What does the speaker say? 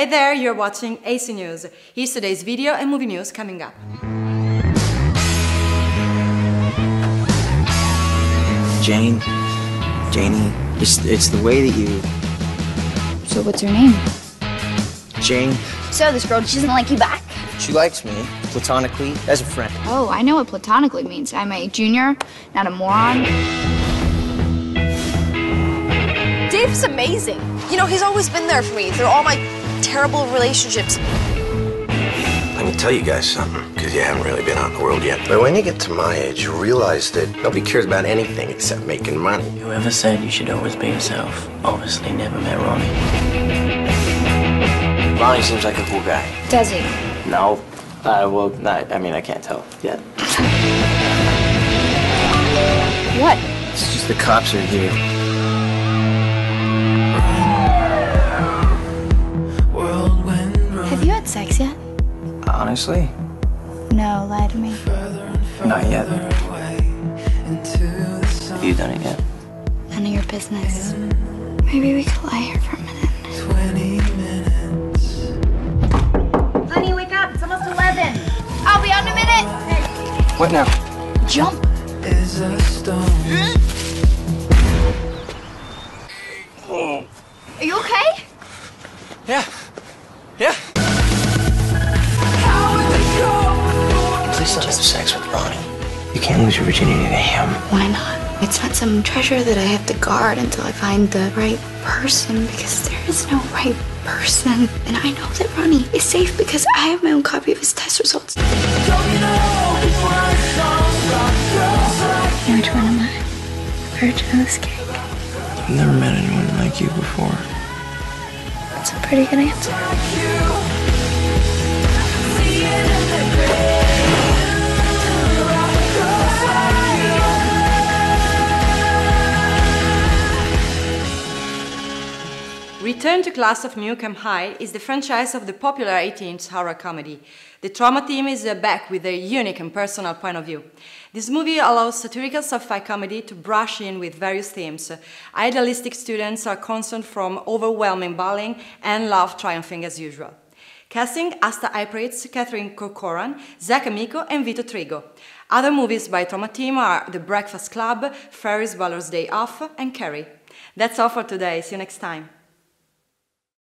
Hi there, you're watching AC News. Here's today's video and movie news coming up. Jane, Janie, it's, it's the way that you. So what's her name? Jane, So this girl she doesn't like you back? she likes me platonically as a friend. Oh, I know what platonically means. I'm a junior, not a moron. Dave's amazing. You know, he's always been there for me through all my terrible relationships. Let me tell you guys something, because you haven't really been out in the world yet. But when you get to my age, you realize that nobody cares about anything except making money. Whoever said you should always be yourself obviously never met Ronnie. Ronnie seems like a cool guy. Does he? No. Uh, I will not. I mean, I can't tell yet. What? It's just the cops are here. Sex yet? Honestly, No, lie to me. not yet. Have you done it yet? None of your business. Maybe we could lie here for a minute. Honey, wake up. It's almost 11. I'll be on in a minute. What now? Jump. Oh. Are you okay? Yeah. Yeah. Please don't have sex with Ronnie. You can't lose your virginity to him. Why not? It's not some treasure that I have to guard until I find the right person because there is no right person. And I know that Ronnie is safe because I have my own copy of his test results. You know which one am I? Virgin of this cake. I've never met anyone like you before. That's a pretty good answer. Return to Class of Nuke 'Em High is the franchise of the popular 18th horror comedy. The Troma team is uh, back with a unique and personal point of view. This movie allows satirical sci-fi comedy to brush in with various themes. Idealistic students are concerned from overwhelming bullying and love triumphing as usual. Casting Asta Ipritz, Catherine Corcoran, Zach Amico, and Vito Trigo. Other movies by Troma Team are The Breakfast Club, Ferris Bueller's Day Off, and Carrie. That's all for today. See you next time.